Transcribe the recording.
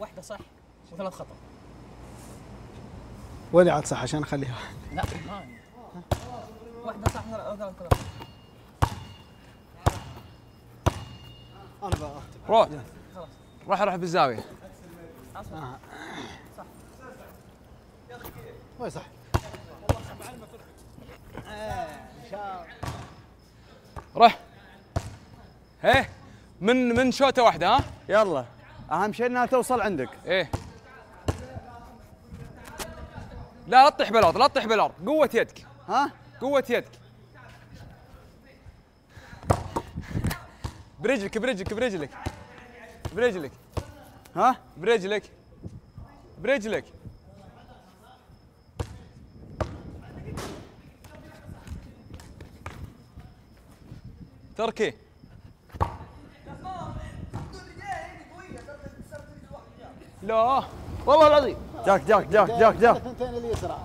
واحدة صح وثلاث خطأ. ولي عاد صح؟ عشان اخليها لا ما. واحدة صح وثلاث خطأ. أنا بقى. روح. روح روح بالزاوية. وين صح؟ روح. هيه من من شوطه واحدة ها؟ يلا. أهم شيء إنها توصل عندك. إيه. لا لا تطيح بالأرض لا تطيح بالأرض. قوة يدك. ها؟ قوة يدك. برجلك برجلك برجلك. برجلك. ها؟ برجلك. برجلك. تركي. لا والله العظيم. جاك جاك جاك جاك جاك. ثنتين اليسرى